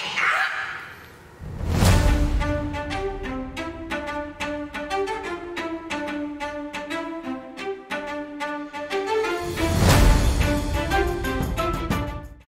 Ah!